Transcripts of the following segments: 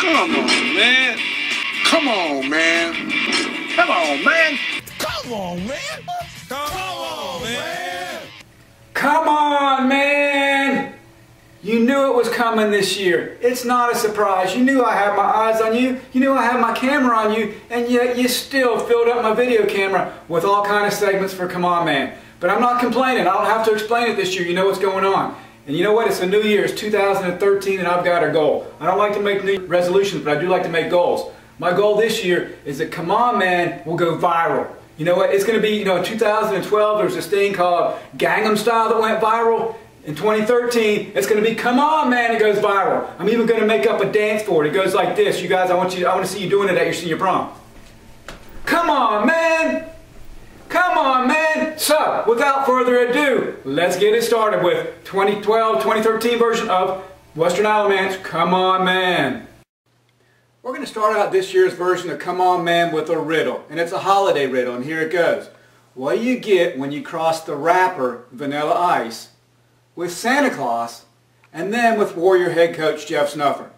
Come on, man. Come on, man. Come on, man. Come on, man. Come on, man. Come on, man! You knew it was coming this year. It's not a surprise. You knew I had my eyes on you. You knew I had my camera on you, and yet you still filled up my video camera with all kind of segments for Come On Man. But I'm not complaining. I don't have to explain it this year. You know what's going on. And you know what? It's a new year. It's 2013, and I've got a goal. I don't like to make new resolutions, but I do like to make goals. My goal this year is that Come On Man will go viral. You know what? It's going to be, you know, in 2012, there's this thing called Gangnam Style that went viral. In 2013, it's going to be Come On Man, it goes viral. I'm even going to make up a dance for it. It goes like this. You guys, I want you, I want to see you doing it at your senior prom. Come on, man! Come on, man! So, without further ado, let's get it started with 2012, 2013 version of Western Alamance Come On, Man. We're going to start out this year's version of Come On Man with a riddle. And it's a holiday riddle, and here it goes. What do you get when you cross the rapper Vanilla Ice with Santa Claus and then with Warrior head coach Jeff Snuffer?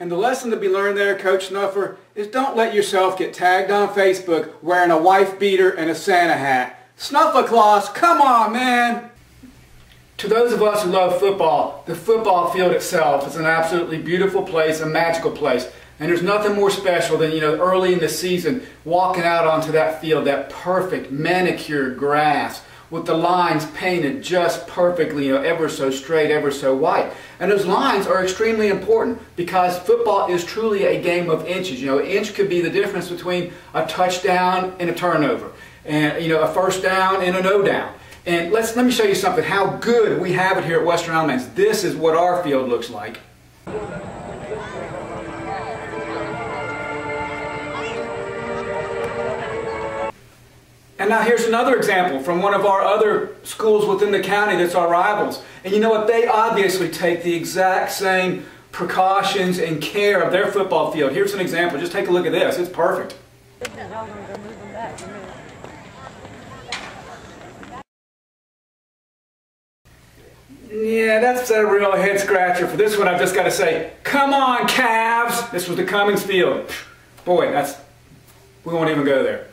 And the lesson to be learned there, Coach Snuffer, is don't let yourself get tagged on Facebook wearing a wife beater and a Santa hat. Snuffer Claus, come on, man! To those of us who love football, the football field itself is an absolutely beautiful place, a magical place. And there's nothing more special than, you know, early in the season, walking out onto that field, that perfect manicured grass with the lines painted just perfectly, you know, ever so straight, ever so white. And those lines are extremely important because football is truly a game of inches. You know, an inch could be the difference between a touchdown and a turnover, and, you know, a first down and a no down. And let's, let me show you something, how good we have it here at Western Alamance. This is what our field looks like. And now here's another example from one of our other schools within the county that's our rivals. And you know what? They obviously take the exact same precautions and care of their football field. Here's an example. Just take a look at this. It's perfect. Yeah, that's a real head scratcher. For this one, I've just got to say, come on, Cavs! This was the Cummings Field. Boy, that's, we won't even go there.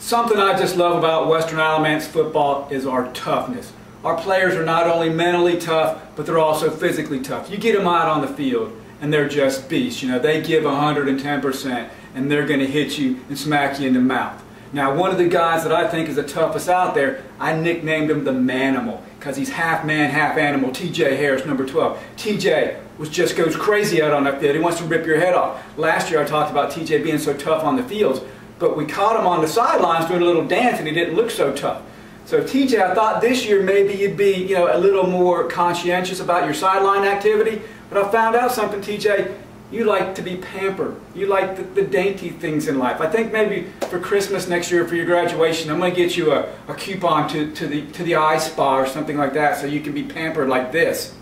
Something I just love about Western Alamance football is our toughness. Our players are not only mentally tough, but they're also physically tough. You get them out on the field, and they're just beasts. You know, they give 110%, and they're going to hit you and smack you in the mouth. Now, one of the guys that I think is the toughest out there, I nicknamed him the Manimal because he's half man, half animal. TJ Harris, number 12. TJ was just goes crazy out on that field. He wants to rip your head off. Last year I talked about TJ being so tough on the fields, but we caught him on the sidelines doing a little dance and he didn't look so tough. So TJ, I thought this year maybe you'd be, you know, a little more conscientious about your sideline activity, but I found out something, TJ. You like to be pampered. You like the, the, dainty things in life. I think maybe for Christmas next year for your graduation, I'm going to get you a, a coupon to, to, the, to the eye spa or something like that so you can be pampered like this.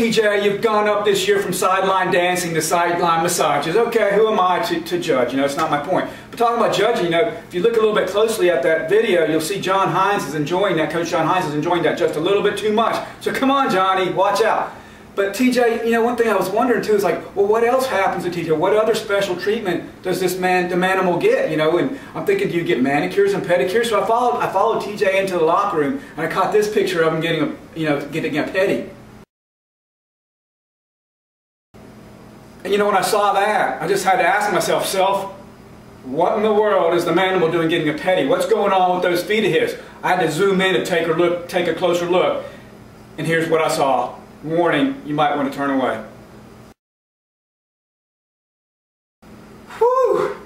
TJ, you've gone up this year from sideline dancing to sideline massages. Okay, who am I to, to judge? You know, it's not my point. But talking about judging, you know, if you look a little bit closely at that video, you'll see John Hines is enjoying that. Coach John Hines is enjoying that just a little bit too much. So come on, Johnny, watch out. But TJ, you know, one thing I was wondering too is like, well, what else happens to TJ? What other special treatment does this man, the manimal get? You know, and I'm thinking, do you get manicures and pedicures? So I followed, I followed TJ into the locker room, and I caught this picture of him getting a, you know, getting a pedi. And you know, when I saw that, I just had to ask myself, self, what in the world is the manimal doing getting a pedi? What's going on with those feet of his? I had to zoom in and take a look, take a closer look. And here's what I saw. Warning, you might want to turn away. Whew!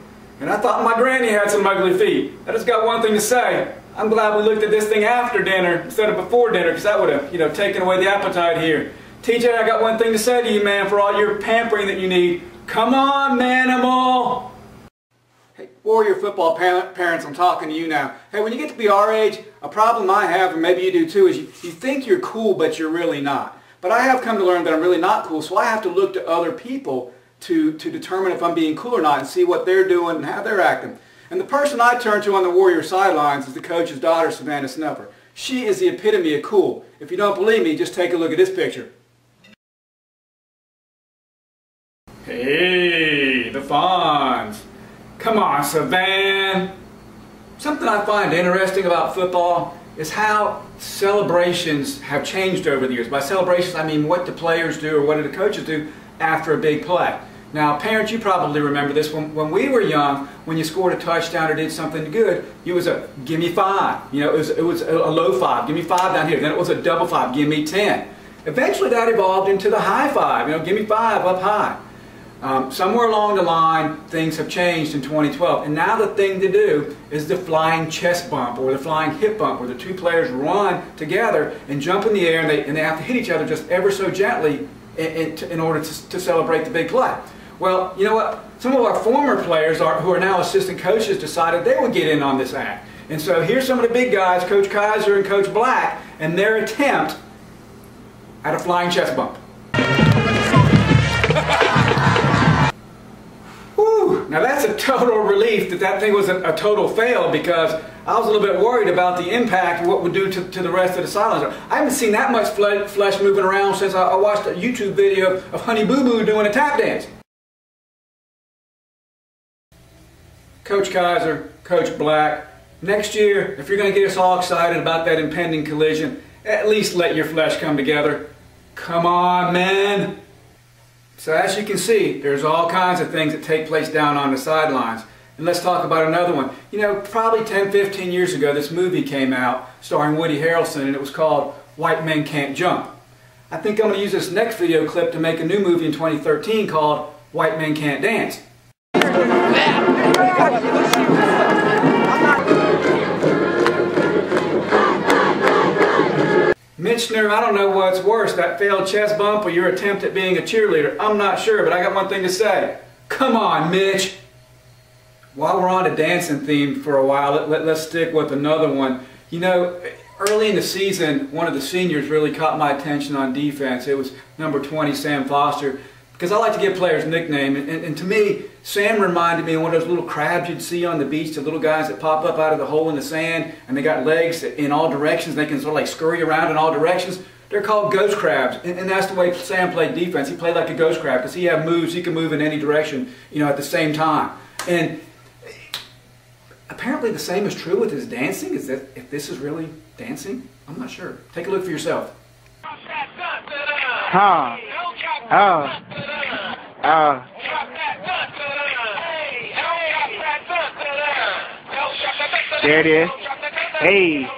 And I thought my granny had some ugly feet. I just got one thing to say. I'm glad we looked at this thing after dinner instead of before dinner because that would have, you know, taken away the appetite here. TJ, I got one thing to say to you, man, for all your pampering that you need. Come on, manimal! Hey, Warrior football parents, I'm talking to you now. Hey, when you get to be our age, a problem I have, and maybe you do too, is you, you think you're cool, but you're really not. But I have come to learn that I'm really not cool, so I have to look to other people to, to determine if I'm being cool or not and see what they're doing and how they're acting. And the person I turn to on the Warrior sidelines is the coach's daughter, Savannah Snuffer. She is the epitome of cool. If you don't believe me, just take a look at this picture. Hey, the Fonz. Come on, Savan. Something I find interesting about football is how celebrations have changed over the years. By celebrations, I mean what the players do or what do the coaches do after a big play. Now, parents, you probably remember this. When, when we were young, when you scored a touchdown or did something good, it was a give me five. You know, it was, it was a low five. Give me five down here. Then it was a double five. Give me ten. Eventually, that evolved into the high five. You know, give me five up high. Um, somewhere along the line, things have changed in 2012. And now the thing to do is the flying chest bump or the flying hip bump where the two players run together and jump in the air and they, and they have to hit each other just ever so gently in, in, in order to, to, celebrate the big play. Well, you know what? Some of our former players are, who are now assistant coaches decided they would get in on this act. And so here's some of the big guys, Coach Kaiser and Coach Black, and their attempt at a flying chest bump. Now that's a total relief that that thing was a, a, total fail because I was a little bit worried about the impact what would do to, to the rest of the silencer. I haven't seen that much flesh moving around since I, I watched a YouTube video of Honey Boo Boo doing a tap dance. Coach Kaiser, Coach Black, next year, if you're going to get us all excited about that impending collision, at least let your flesh come together. Come on, man. So as you can see, there's all kinds of things that take place down on the sidelines. And let's talk about another one. You know, probably 10, 15 years ago, this movie came out starring Woody Harrelson, and it was called White Men Can't Jump. I think I'm going to use this next video clip to make a new movie in 2013 called White Men Can't Dance. Mitchner, I don't know what's worse, that failed chest bump or your attempt at being a cheerleader. I'm not sure, but I got one thing to say. Come on, Mitch. While we're on a dancing theme for a while, let, let, let's stick with another one. You know, early in the season, one of the seniors really caught my attention on defense. It was number 20, Sam Foster because I like to give players nicknames. And, and, to me, Sam reminded me of one of those little crabs you'd see on the beach, the little guys that pop up out of the hole in the sand, and they got legs in all directions. They can sort of like scurry around in all directions. They're called ghost crabs, and, and that's the way Sam played defense. He played like a ghost crab because he had moves. He could move in any direction, you know, at the same time. And apparently, the same is true with his dancing. Is that if this is really dancing? I'm not sure. Take a look for yourself. Huh. Oh. Oh. There it is. Hey.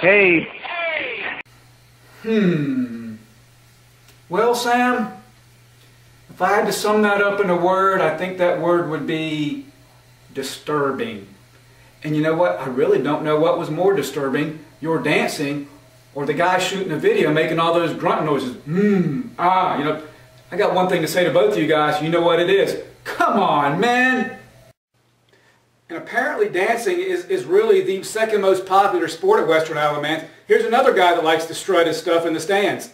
Hey. Hmm. Well, Sam, if I had to sum that up in a word, I think that word would be disturbing. And you know what? I really don't know what was more disturbing, your dancing or the guy shooting the video making all those grunt noises. Mmm, ah, you know. I got one thing to say to both of you guys. You know what it is. Come on, man. And apparently dancing is, is really the second most popular sport at Western Alamance. Here's another guy that likes to strut his stuff in the stands.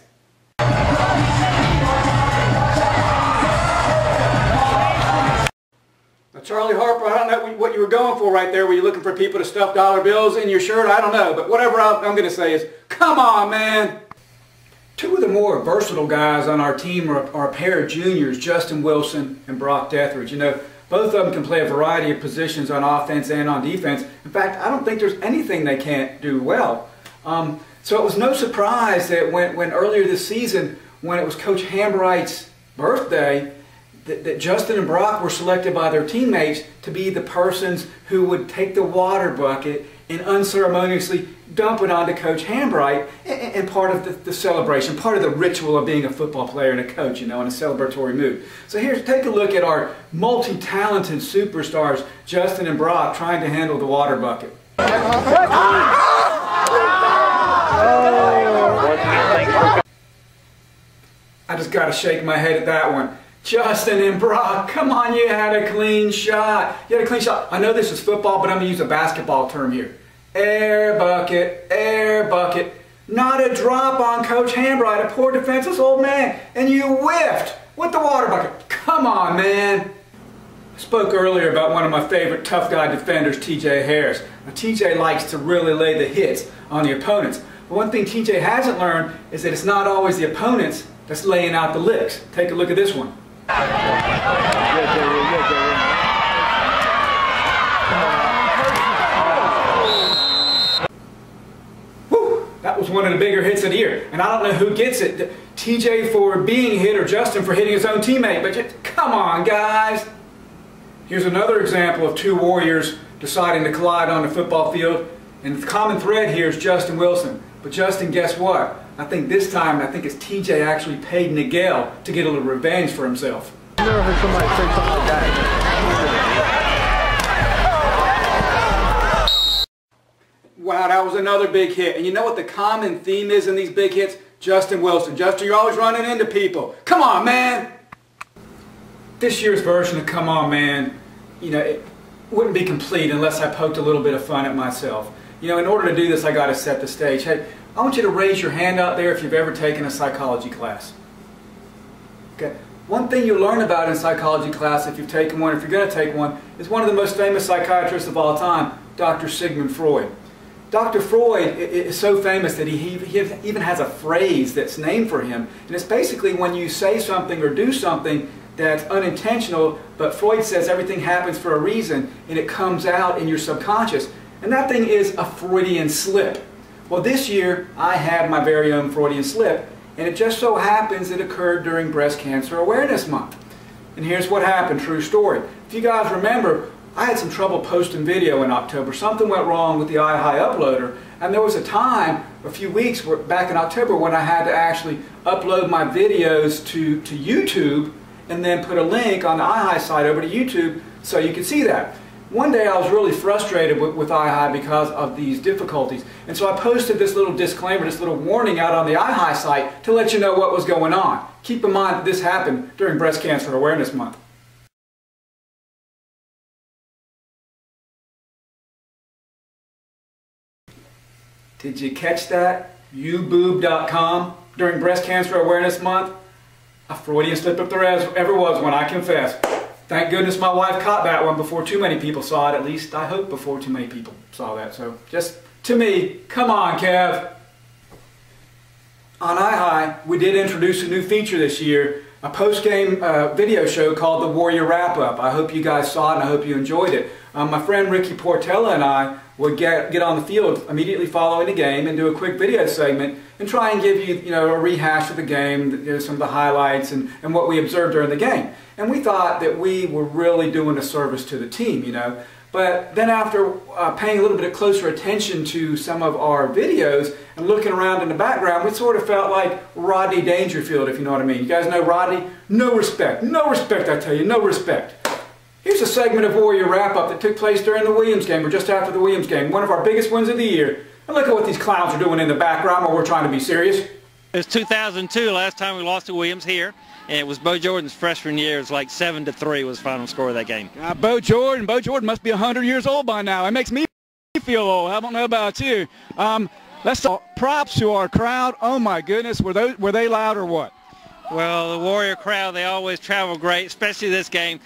Charlie Harper, I don't know what you were going for right there. Were you looking for people to stuff dollar bills in your shirt? I don't know. But whatever I'm going to say is, come on, man. Two of the more versatile guys on our team are, are a pair of juniors, Justin Wilson and Brock Deathridge. You know, both of them can play a variety of positions on offense and on defense. In fact, I don't think there's anything they can't do well. Um, so it was no surprise that when, when earlier this season, when it was Coach Hambright's birthday, that, that Justin and Brock were selected by their teammates to be the persons who would take the water bucket and unceremoniously dump it onto Coach Hambright and, and part of the, the, celebration, part of the ritual of being a football player and a coach, you know, in a celebratory mood. So here's, take a look at our multi-talented superstars, Justin and Brock, trying to handle the water bucket. I just got to shake my head at that one. Justin and Brock, come on, you had a clean shot. You had a clean shot. I know this is football, but I'm going to use a basketball term here. Air bucket, air bucket. Not a drop on Coach Hambright, a poor defenseless old man. And you whiffed with the water bucket. Come on, man. I spoke earlier about one of my favorite tough guy defenders, TJ Harris. Now, TJ likes to really lay the hits on the opponents. But one thing TJ hasn't learned is that it's not always the opponents that's laying out the licks. Take a look at this one. That was one of the bigger hits of the year. And I don't know who gets it. TJ for being hit or Justin for hitting his own teammate. But just, come on, guys. Here's another example of two Warriors deciding to collide on the football field. And the common thread here is Justin Wilson. But Justin, guess what? I think this time, I think it's TJ actually paid Nigel to get a little revenge for himself. I've never heard somebody say something like that. Wow, that was another big hit. And you know what the common theme is in these big hits? Justin Wilson. Justin, you're always running into people. Come on, man. This year's version of Come On, Man, you know, it wouldn't be complete unless I poked a little bit of fun at myself. You know, in order to do this, I got to set the stage. Hey, I want you to raise your hand out there if you've ever taken a psychology class. Okay. One thing you learn about in psychology class, if you've taken one, if you're going to take one, is one of the most famous psychiatrists of all time, Dr. Sigmund Freud. Dr. Freud is so famous that he, he even has a phrase that's named for him. And it's basically when you say something or do something that's unintentional, but Freud says everything happens for a reason and it comes out in your subconscious. And that thing is a Freudian slip. Well, this year I had my very own Freudian slip, and it just so happens it occurred during Breast Cancer Awareness Month. And here's what happened, true story. If you guys remember, I had some trouble posting video in October. Something went wrong with the iHigh uploader, and there was a time, a few weeks back in October, when I had to actually upload my videos to, to YouTube and then put a link on the iHigh site over to YouTube so you could see that. One day I was really frustrated with, with iHigh because of these difficulties. And so I posted this little disclaimer, this little warning out on the iHigh site to let you know what was going on. Keep in mind that this happened during Breast Cancer Awareness Month. Did you catch that? YouBoob.com during Breast Cancer Awareness Month? A Freudian slip if there ever was one, I confess. Thank goodness my wife caught that one before too many people saw it. At least I hope before too many people saw that. So just to me, come on, Kev. On iHigh, we did introduce a new feature this year, a post-game uh, video show called the Warrior Wrap-Up. I hope you guys saw it and I hope you enjoyed it. Um, my friend Ricky Portella and I would get, get on the field immediately following the game and do a quick video segment and try and give you, you know, a rehash of the game, you know, some of the highlights and, and what we observed during the game. And we thought that we were really doing a service to the team, you know. But then after uh, paying a little bit of closer attention to some of our videos and looking around in the background, we sort of felt like Rodney Dangerfield, if you know what I mean. You guys know Rodney? No respect. No respect, I tell you. No respect. Here's a segment of Warrior Wrap-Up that took place during the Williams game, or just after the Williams game. One of our biggest wins of the year. And look at what these clowns are doing in the background while we're trying to be serious. It was 2002, last time we lost to Williams here. And it was Bo Jordan's freshman year. It was like 7 to 3 was the final score of that game. Uh, Bo Jordan. Bo Jordan must be 100 years old by now. It makes me feel old. I don't know about you. Um, let's talk props to our crowd. Oh, my goodness. Were, those, were they loud or what? Well, the Warrior crowd, they always travel great, especially this game.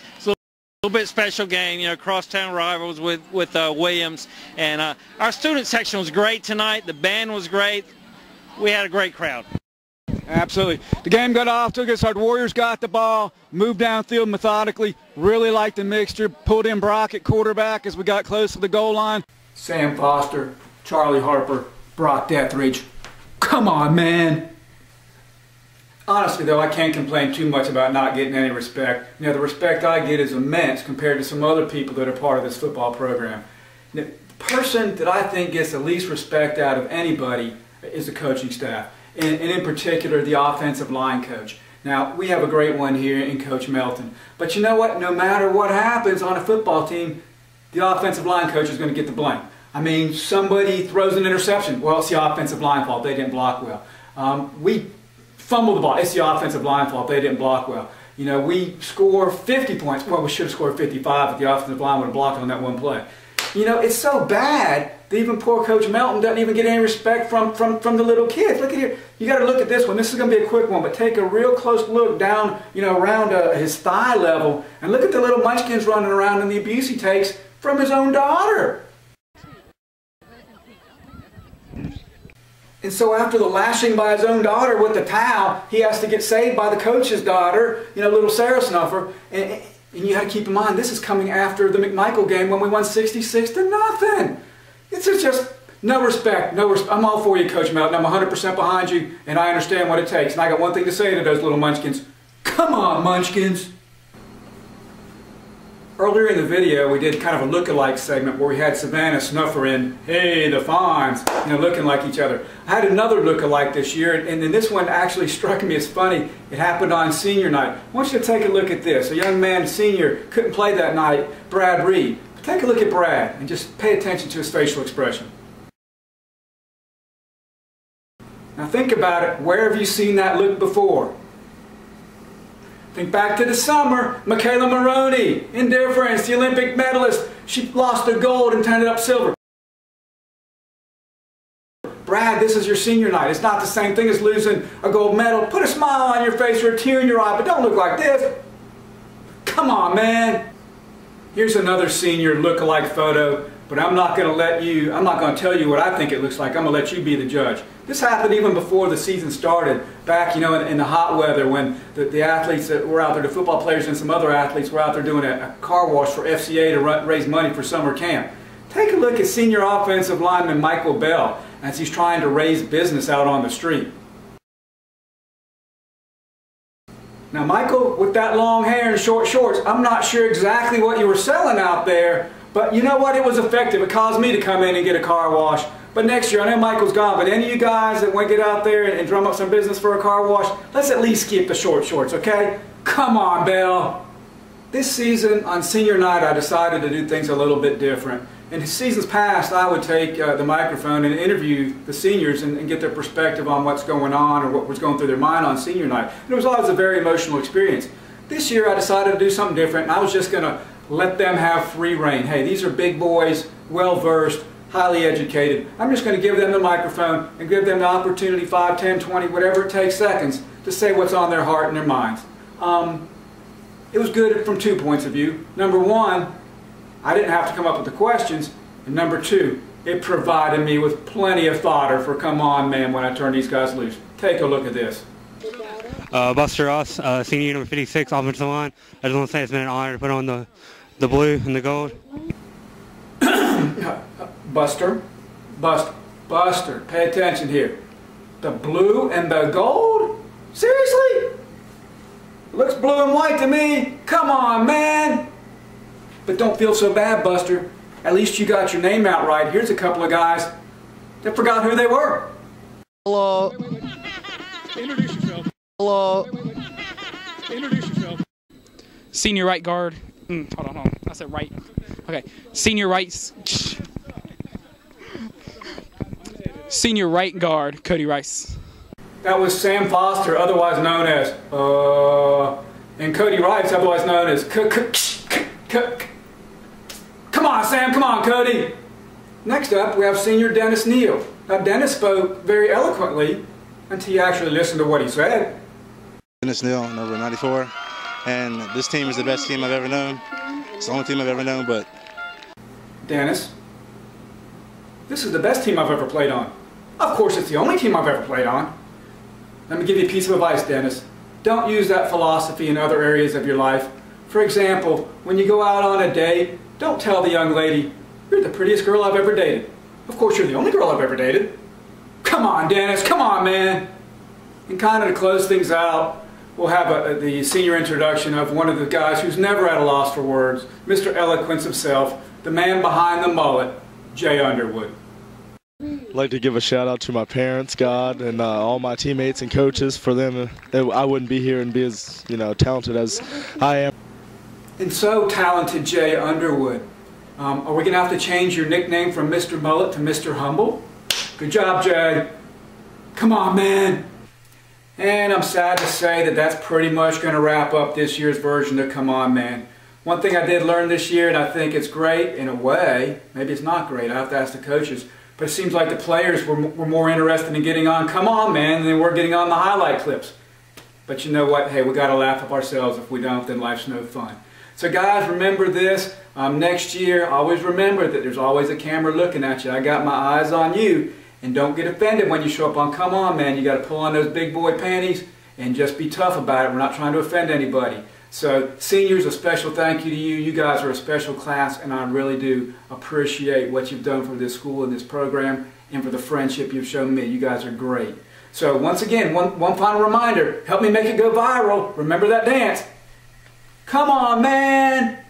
It's a little bit special game, you know, crosstown rivals with, with uh, Williams. And uh, our student section was great tonight. The band was great. We had a great crowd. Absolutely. The game got off to a good start. Warriors got the ball, moved downfield methodically, really liked the mixture, pulled in Brock at quarterback as we got close to the goal line. Sam Foster, Charlie Harper, Brock Deathridge. Come on, man. Honestly, though, I can't complain too much about not getting any respect. You know, the respect I get is immense compared to some other people that are part of this football program. the person that I think gets the least respect out of anybody is the coaching staff, and, and in particular, the offensive line coach. Now, we have a great one here in Coach Melton. But you know what? No matter what happens on a football team, the offensive line coach is going to get the blame. I mean, somebody throws an interception. Well, it's the offensive line fault. They didn't block well. Um, we fumble the ball. It's the offensive line fault. They didn't block well. You know, we score 50 points. Well, we should have scored 55 if the offensive line would have blocked on that one play. You know, it's so bad that even poor Coach Melton doesn't even get any respect from, from, from the little kids. Look at here. You got to look at this one. This is going to be a quick one, but take a real close look down, you know, around uh, his thigh level, and look at the little munchkins running around and the abuse he takes from his own daughter. And so after the lashing by his own daughter with the towel, he has to get saved by the coach's daughter, you know, little Sarah Snuffer. And, and you got to keep in mind, this is coming after the McMichael game when we won 66 to nothing. It's just no respect. No res I'm all for you, Coach Melton. I'm 100% behind you, and I understand what it takes. And I got one thing to say to those little munchkins. Come on, munchkins. Earlier in the video, we did kind of a look-alike segment where we had Savannah Snuffer in, hey, the Fonz, you know, looking like each other. I had another look-alike this year, and then this one actually struck me as funny. It happened on senior night. I want you to take a look at this. A young man, senior, couldn't play that night, Brad Reed. Take a look at Brad and just pay attention to his facial expression. Now think about it. Where have you seen that look before? Think back to the summer. McKayla Maroney, in indifference, the Olympic medalist. She lost the gold and turned it up silver. Brad, this is your senior night. It's not the same thing as losing a gold medal. Put a smile on your face or a tear in your eye, but don't look like this. Come on, man. Here's another senior look-alike photo, but I'm not going to let you, I'm not going to tell you what I think it looks like. I'm going to let you be the judge. This happened even before the season started, back, you know, in, in the hot weather when the, the, athletes that were out there, the football players and some other athletes were out there doing a, a car wash for FCA to run, raise money for summer camp. Take a look at senior offensive lineman Michael Bell as he's trying to raise business out on the street. Now, Michael, with that long hair and short shorts, I'm not sure exactly what you were selling out there, but you know what? It was effective. It caused me to come in and get a car wash. But next year, I know Michael's gone, but any of you guys that want to get out there and, drum up some business for a car wash, let's at least keep the short shorts, okay? Come on, Bell. This season, on senior night, I decided to do things a little bit different. In seasons past, I would take uh, the microphone and interview the seniors and, and, get their perspective on what's going on or what was going through their mind on senior night. And it was always a very emotional experience. This year, I decided to do something different, and I was just going to let them have free reign. Hey, these are big boys, well-versed, highly educated. I'm just going to give them the microphone and give them the opportunity, 5, 10, 20, whatever it takes seconds, to say what's on their heart and their minds. Um, it was good from two points of view. Number one, I didn't have to come up with the questions. And number two, it provided me with plenty of fodder for come on man when I turn these guys loose. Take a look at this. Uh, Buster Ross, uh, senior number 56, offensive line. I just want to say it's been an honor to put on the, the blue and the gold. Buster, Buster, Buster, pay attention here. The blue and the gold? Seriously? Looks blue and white to me. Come on, man. But don't feel so bad, Buster. At least you got your name out right. Here's a couple of guys that forgot who they were. Hello. Introduce yourself. Hello. Introduce yourself. Senior right guard. Mm, hold on, hold on. I said right. Okay. Senior right. Senior right guard, Cody Rice. That was Sam Foster, otherwise known as, uh, and Cody Rice, otherwise known as, k k k k Come on, Sam. Come on, Cody. Next up, we have senior Dennis Neal. Now, Dennis spoke very eloquently until you actually listened to what he said. Dennis Neal, number 94. And this team is the best team I've ever known. It's the only team I've ever known, but... Dennis, this is the best team I've ever played on. Of course, it's the only team I've ever played on. Let me give you a piece of advice, Dennis. Don't use that philosophy in other areas of your life. For example, when you go out on a date, don't tell the young lady, you're the prettiest girl I've ever dated. Of course, you're the only girl I've ever dated. Come on, Dennis, come on, man. And kind of to close things out, we'll have a, the senior introduction of one of the guys who's never at a loss for words, Mr. Eloquence himself, the man behind the mullet, Jay Underwood. I'd like to give a shout out to my parents, God, and uh, all my teammates and coaches. For them, I wouldn't be here and be as you know talented as I am. And so talented Jay Underwood. Um, are we going to have to change your nickname from Mr. Mullet to Mr. Humble? Good job, Jay. Come on, man. And I'm sad to say that that's pretty much going to wrap up this year's version of Come On, Man. One thing I did learn this year, and I think it's great in a way, maybe it's not great, I have to ask the coaches, but it seems like the players were, were more interested in getting on, come on man, than we're getting on the highlight clips. But you know what, hey, we got to laugh at ourselves. If we don't, then life's no fun. So guys, remember this. Um, next year, always remember that there's always a camera looking at you. I got my eyes on you. And don't get offended when you show up on Come On Man. You got to pull on those big boy panties and just be tough about it. We're not trying to offend anybody. So seniors, a special thank you to you. You guys are a special class, and I really do appreciate what you've done for this school and this program and for the friendship you've shown me. You guys are great. So once again, one, one final reminder, help me make it go viral. Remember that dance. Come on, man.